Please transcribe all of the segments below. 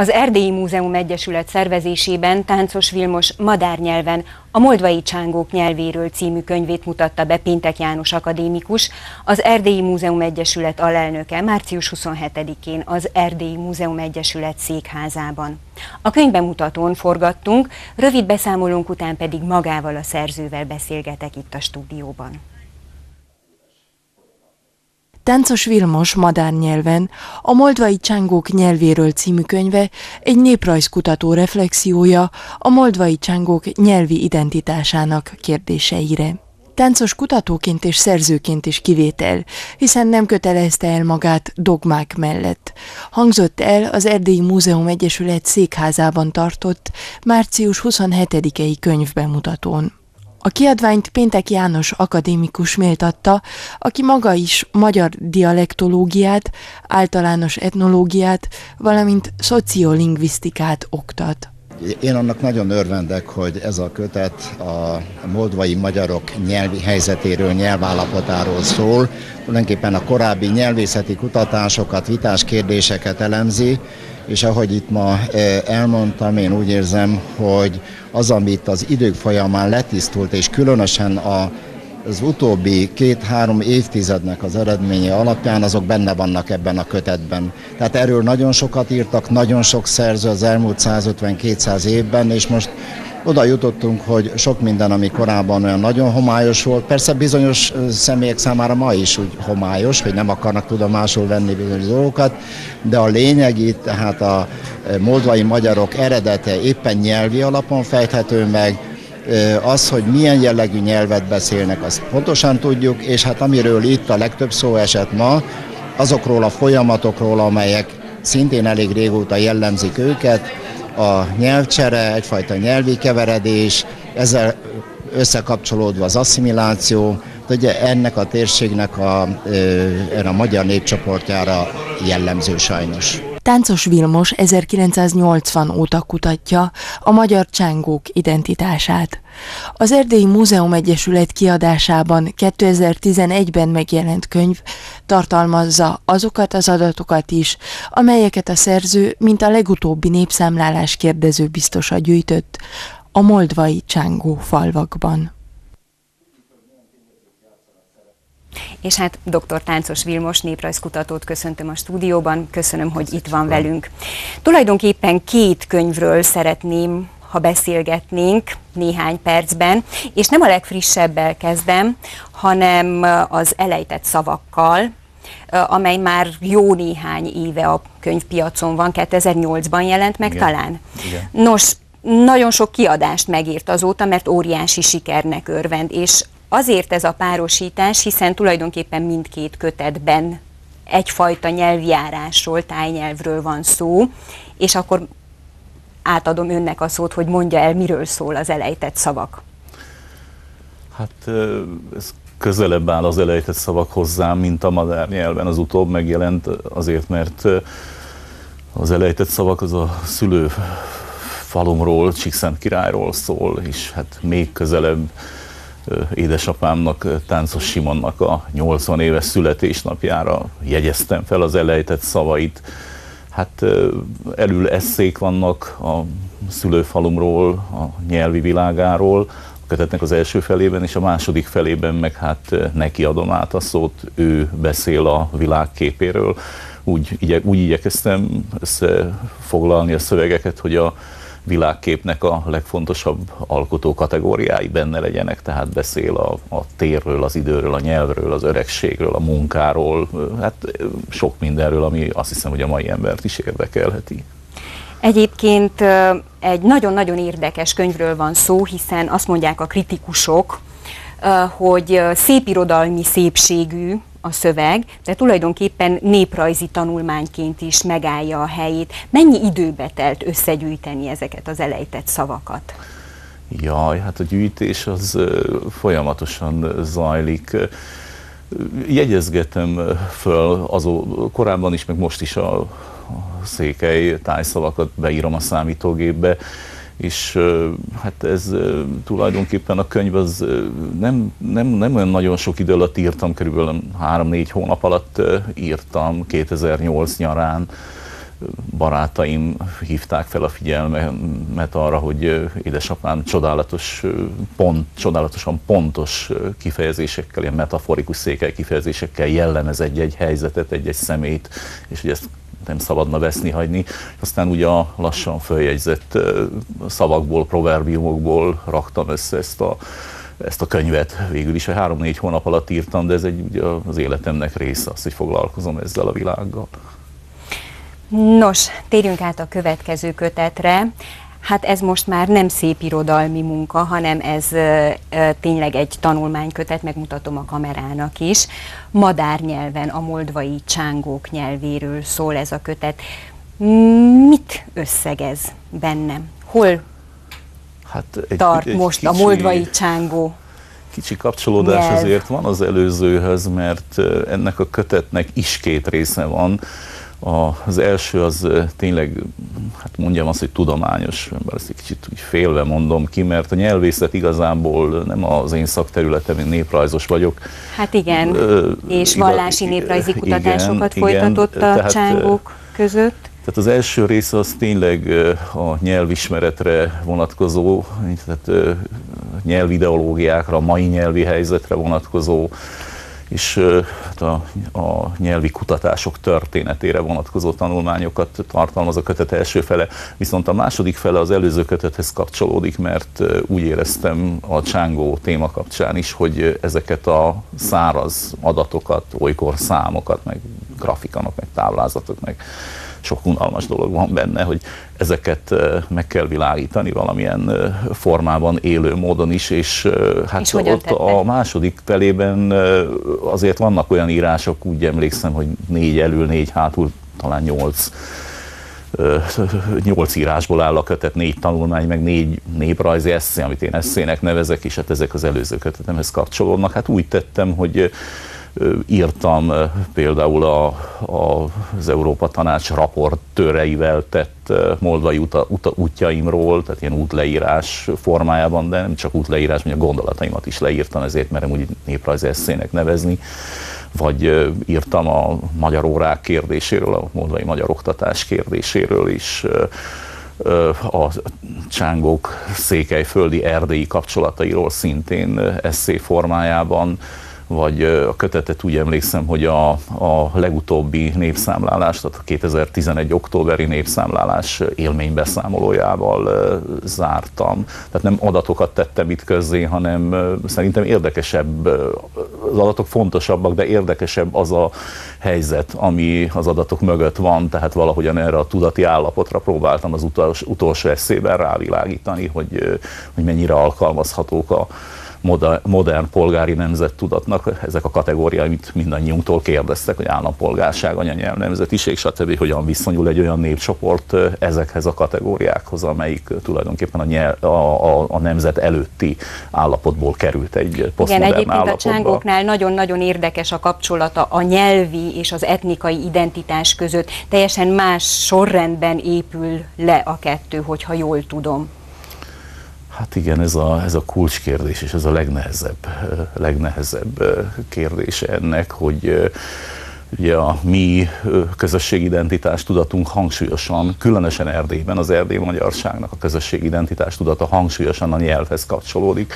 Az Erdélyi Múzeum Egyesület szervezésében Táncos Vilmos madárnyelven a Moldvai Csángók nyelvéről című könyvét mutatta be Péntek János akadémikus, az Erdélyi Múzeum Egyesület alelnöke március 27-én az Erdélyi Múzeum Egyesület székházában. A könyvbemutatón forgattunk, rövid beszámolónk után pedig magával a szerzővel beszélgetek itt a stúdióban. Táncos Vilmos madárnyelven a Moldvai Csángók nyelvéről című könyve egy néprajzkutató reflexiója a moldvai csángók nyelvi identitásának kérdéseire. Táncos kutatóként és szerzőként is kivétel, hiszen nem kötelezte el magát dogmák mellett. Hangzott el az Erdélyi Múzeum Egyesület székházában tartott március 27-i könyvbemutatón. A kiadványt Péntek János akadémikus méltatta, aki maga is magyar dialektológiát, általános etnológiát, valamint szociolingvisztikát oktat. Én annak nagyon örvendek, hogy ez a kötet a moldvai magyarok nyelvi helyzetéről, nyelvállapotáról szól. Tulajdonképpen a korábbi nyelvészeti kutatásokat, vitás kérdéseket elemzi, és ahogy itt ma eh, elmondtam, én úgy érzem, hogy az, amit az idők folyamán letisztult, és különösen a az utóbbi két-három évtizednek az eredménye alapján azok benne vannak ebben a kötetben. Tehát erről nagyon sokat írtak, nagyon sok szerző az elmúlt 150-200 évben, és most oda jutottunk, hogy sok minden, ami korábban olyan nagyon homályos volt, persze bizonyos személyek számára ma is úgy homályos, hogy nem akarnak tudomásul venni bizonyos dolgokat, de a lényeg itt, tehát a moldvai magyarok eredete éppen nyelvi alapon fejthető meg, az, hogy milyen jellegű nyelvet beszélnek, azt pontosan tudjuk, és hát amiről itt a legtöbb szó esett ma, azokról a folyamatokról, amelyek szintén elég régóta jellemzik őket, a nyelvcsere, egyfajta nyelvi keveredés, ezzel összekapcsolódva az asszimiláció, ugye ennek a térségnek a, erre a magyar népcsoportjára jellemző sajnos. Táncos Vilmos 1980 óta kutatja a magyar csángók identitását. Az Erdélyi Múzeum Egyesület kiadásában 2011-ben megjelent könyv tartalmazza azokat az adatokat is, amelyeket a szerző, mint a legutóbbi népszámlálás kérdező biztosa gyűjtött a moldvai csángó falvakban. És hát dr. Táncos Vilmos néprajzkutatót köszöntöm a stúdióban, köszönöm, hogy itt van velünk. Tulajdonképpen két könyvről szeretném ha beszélgetnénk néhány percben, és nem a legfrissebbel kezdem, hanem az elejtett szavakkal, amely már jó néhány éve a könyvpiacon van, 2008-ban jelent meg Igen. talán. Igen. Nos, nagyon sok kiadást megírt azóta, mert óriási sikernek örvend, és Azért ez a párosítás, hiszen tulajdonképpen mindkét kötetben egyfajta nyelvjárásról, tájnyelvről van szó, és akkor átadom önnek a szót, hogy mondja el, miről szól az elejtett szavak. Hát ez közelebb áll az elejtett szavak hozzám, mint a madár nyelven az utóbb megjelent, azért, mert az elejtett szavak az a szülő falumról, Csíkszent királyról szól, és hát még közelebb édesapámnak, Táncos Simonnak a 80 éves születésnapjára jegyeztem fel az elejtett szavait. Hát elül eszék vannak a szülőfalumról, a nyelvi világáról, a kötetnek az első felében, és a második felében meg hát neki adom át a szót, ő beszél a világképéről. Úgy, igye, úgy igyekeztem összefoglalni a szövegeket, hogy a világképnek a legfontosabb alkotó kategóriái benne legyenek, tehát beszél a, a térről, az időről, a nyelvről, az öregségről, a munkáról, hát sok mindenről, ami azt hiszem, hogy a mai embert is érdekelheti. Egyébként egy nagyon-nagyon érdekes könyvről van szó, hiszen azt mondják a kritikusok, hogy szépirodalmi szépségű, a szöveg, de tulajdonképpen néprajzi tanulmányként is megállja a helyét. Mennyi időbe telt összegyűjteni ezeket az elejtett szavakat? Jaj, hát a gyűjtés az folyamatosan zajlik. Jegyezgetem föl azó, korábban is, meg most is a, a székely tájszavakat beírom a számítógépbe, és hát ez tulajdonképpen a könyv az nem, nem, nem olyan nagyon sok idő alatt írtam, körülbelül 3-4 hónap alatt írtam 2008 nyarán, barátaim hívták fel a figyelmet arra, hogy édesapám csodálatos pont, csodálatosan pontos kifejezésekkel, ilyen metaforikus székely kifejezésekkel jellemez egy-egy helyzetet, egy-egy szemét, és hogy ezt nem szabadna veszni hagyni. Aztán ugye a lassan följegyzett szavakból, proverbiumokból raktam össze ezt a ezt a könyvet végül is, három-négy hónap alatt írtam, de ez egy ugye az életemnek része, az, hogy foglalkozom ezzel a világgal. Nos, térjünk át a következő kötetre. Hát ez most már nem szép irodalmi munka, hanem ez e, e, tényleg egy tanulmánykötet, megmutatom a kamerának is. Madárnyelven, a moldvai csángók nyelvéről szól ez a kötet. Mit összegez bennem? Hol hát egy, tart egy most kicsi, a moldvai csángó? Kicsi kapcsolódás nyelv. azért van az előzőhöz, mert ennek a kötetnek is két része van az első az tényleg, hát mondjam azt, hogy tudományos, bár ezt egy kicsit úgy félve mondom ki, mert a nyelvészet igazából nem az én szakterületem, én néprajzos vagyok. Hát igen, Ö, és vallási néprajzi kutatásokat igen, folytatott igen, a tehát, csángók között. Tehát az első része az tényleg a nyelvismeretre vonatkozó, tehát nyelvideológiákra, mai nyelvi helyzetre vonatkozó és hát a, a nyelvi kutatások történetére vonatkozó tanulmányokat tartalmaz a kötet első fele, viszont a második fele az előző kötethez kapcsolódik, mert úgy éreztem a csángó téma kapcsán is, hogy ezeket a száraz adatokat, olykor számokat, meg grafikanok, meg táblázatok, meg sok unalmas dolog van benne, hogy ezeket meg kell világítani valamilyen formában, élő módon is, és hát és ott a második felében azért vannak olyan írások, úgy emlékszem, hogy négy elül, négy hátul, talán nyolc nyolc írásból áll a kötet, négy tanulmány, meg négy néprajzi eszé, amit én eszének nevezek, és hát ezek az előző kötetemhez kapcsolódnak. Hát úgy tettem, hogy írtam például a, a, az Európa Tanács raportőreivel tett moldvai uta, uta, útjaimról, tehát ilyen útleírás formájában, de nem csak útleírás, mondjuk gondolataimat is leírtam, ezért merem úgy néprajzi eszének nevezni. Vagy írtam a magyar órák kérdéséről, a moldvai magyar oktatás kérdéséről is, a csángók székelyföldi erdélyi kapcsolatairól szintén eszé formájában, vagy a kötetet úgy emlékszem, hogy a, a legutóbbi népszámlálás, tehát a 2011. októberi népszámlálás élménybeszámolójával zártam. Tehát nem adatokat tettem itt közzé, hanem szerintem érdekesebb, az adatok fontosabbak, de érdekesebb az a helyzet, ami az adatok mögött van, tehát valahogyan erre a tudati állapotra próbáltam az utolsó, utolsó eszében rávilágítani, hogy, hogy mennyire alkalmazhatók a, modern polgári nemzettudatnak ezek a kategóriák, amit mindannyiunktól kérdeztek, hogy állampolgárság, anyanyelv, nemzetiség, stb. hogyan viszonyul egy olyan népcsoport ezekhez a kategóriákhoz, amelyik tulajdonképpen a, nyelv, a, a, a nemzet előtti állapotból került egy posztmodern Igen, egyébként állapotba. a csángóknál nagyon-nagyon érdekes a kapcsolata a nyelvi és az etnikai identitás között. Teljesen más sorrendben épül le a kettő, hogyha jól tudom. Hát igen, ez a, ez a kulcskérdés, és ez a legnehezebb, legnehezebb kérdése ennek, hogy ugye a mi közösségidentitás tudatunk hangsúlyosan, különösen Erdélyben az erdély magyarságnak a közösségidentitás tudata hangsúlyosan a nyelvhez kapcsolódik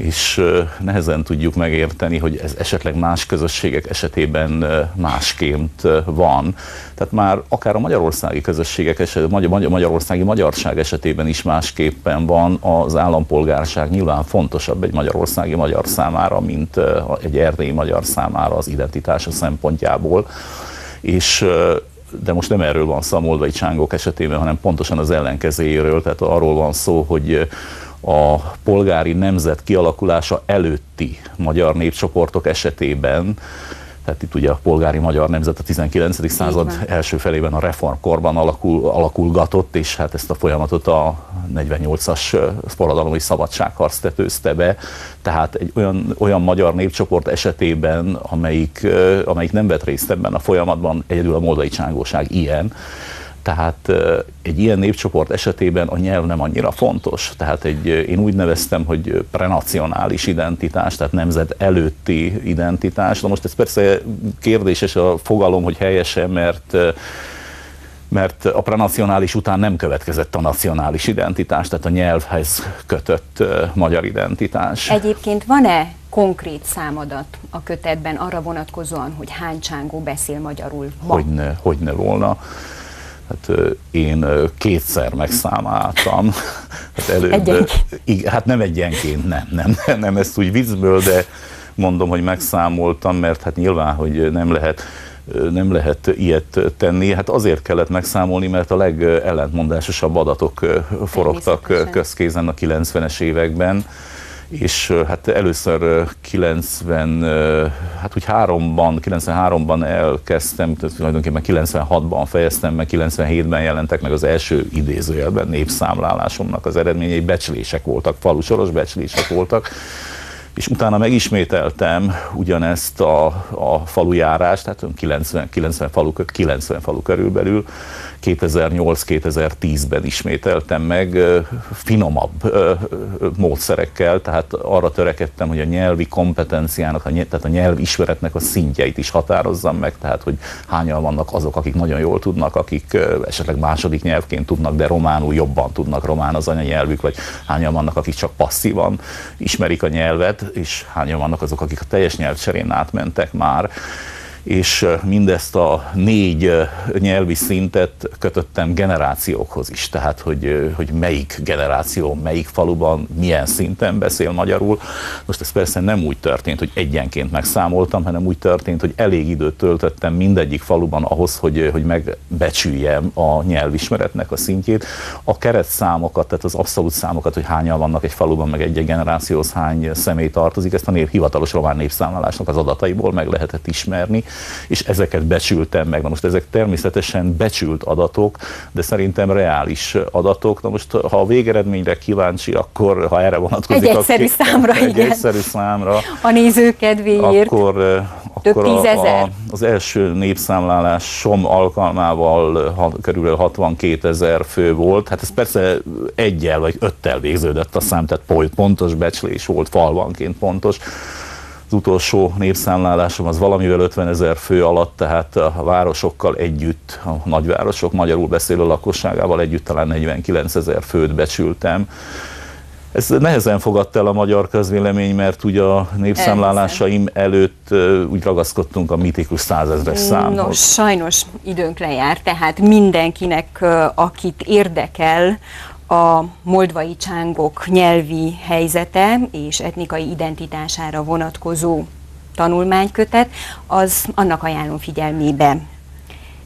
és nehezen tudjuk megérteni, hogy ez esetleg más közösségek esetében másként van. Tehát már akár a magyarországi közösségek esetében, magyar, magyarországi magyarság esetében is másképpen van az állampolgárság nyilván fontosabb egy magyarországi magyar számára, mint egy erdélyi magyar számára az identitása szempontjából. És de most nem erről van szó a moldvai csángok esetében, hanem pontosan az ellenkezéről, tehát arról van szó, hogy a polgári nemzet kialakulása előtti magyar népcsoportok esetében, tehát itt ugye a polgári magyar nemzet a 19. század első felében a reformkorban alakul, alakulgatott, és hát ezt a folyamatot a 48-as forradalmi szabadságharc tetőzte be. Tehát egy olyan, olyan magyar népcsoport esetében, amelyik, amelyik nem vett részt ebben a folyamatban, egyedül a moldai csángóság ilyen, tehát egy ilyen népcsoport esetében a nyelv nem annyira fontos. Tehát egy, én úgy neveztem, hogy prenacionális identitás, tehát nemzet előtti identitás. Na most ez persze kérdéses a fogalom, hogy helyesen, mert mert a pranacionális után nem következett a nacionális identitás, tehát a nyelvhez kötött magyar identitás. Egyébként van-e konkrét számadat a kötetben arra vonatkozóan, hogy hány csángó beszél magyarul ma? Hogyne, hogyne volna. Hát én kétszer megszámáltam. Hát, előbb, egyenként. hát nem egyenként, nem, nem, nem, nem ezt úgy viccből, de mondom, hogy megszámoltam, mert hát nyilván, hogy nem lehet nem lehet ilyet tenni. Hát azért kellett megszámolni, mert a legellentmondásosabb adatok forogtak közkézen a 90-es években és hát először 90, hát úgy háromban, 93-ban elkezdtem, tehát tulajdonképpen 96-ban fejeztem meg, 97-ben jelentek meg az első idézőjelben népszámlálásomnak az eredményei, becslések voltak, falusoros becslések voltak, és utána megismételtem ugyanezt a, a falujárást, tehát 90, 90 falu, 90 falu körülbelül, 2008-2010-ben ismételtem meg finomabb módszerekkel, tehát arra törekedtem, hogy a nyelvi kompetenciának, tehát a nyelvismeretnek a szintjeit is határozzam meg, tehát hogy hányan vannak azok, akik nagyon jól tudnak, akik esetleg második nyelvként tudnak, de románul jobban tudnak, román az anyanyelvük, vagy hányan vannak, akik csak passzívan ismerik a nyelvet, és hányan vannak azok, akik a teljes nyelvcserén átmentek már és mindezt a négy nyelvi szintet kötöttem generációkhoz is, tehát hogy, hogy melyik generáció, melyik faluban, milyen szinten beszél magyarul. Most ez persze nem úgy történt, hogy egyenként megszámoltam, hanem úgy történt, hogy elég időt töltöttem mindegyik faluban ahhoz, hogy, hogy megbecsüljem a nyelvismeretnek a szintjét. A keretszámokat, tehát az abszolút számokat, hogy hányan vannak egy faluban, meg egy generációhoz hány személy tartozik, ezt a név, hivatalos román népszámlálásnak az adataiból meg lehetett ismerni és ezeket becsültem meg. Na most ezek természetesen becsült adatok, de szerintem reális adatok. Na most, ha a végeredményre kíváncsi, akkor ha erre vonatkozik, egy egyszerű akkor, számra, egy igen. egyszerű számra, a néző kedvéért. Akkor, eh, akkor a, a, az első népszámlálásom alkalmával ha, körülbelül 62 ezer fő volt. Hát ez persze egyel vagy öttel végződött a szám, tehát pontos becslés volt, falvanként pontos az utolsó népszámlálásom az valamivel 50 ezer fő alatt, tehát a városokkal együtt, a nagyvárosok magyarul beszélő lakosságával együtt talán 49 ezer főt becsültem. Ez nehezen fogadta el a magyar közvélemény, mert ugye a népszámlálásaim előtt úgy ragaszkodtunk a mitikus százezres számhoz. Nos, sajnos időnk lejár, tehát mindenkinek, akit érdekel a moldvai csángok nyelvi helyzete és etnikai identitására vonatkozó tanulmánykötet, az annak ajánlom figyelmébe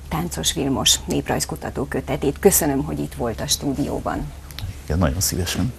Táncos Vilmos néprajzkutató kötetét. Köszönöm, hogy itt volt a stúdióban. Igen, nagyon szívesen.